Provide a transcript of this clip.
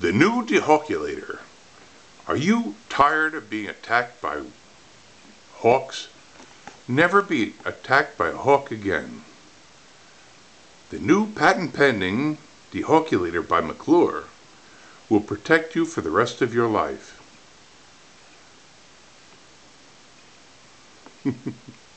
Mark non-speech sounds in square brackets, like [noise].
The new dehawkulator. Are you tired of being attacked by hawks? Never be attacked by a hawk again. The new patent pending dehawkulator by McClure will protect you for the rest of your life. [laughs]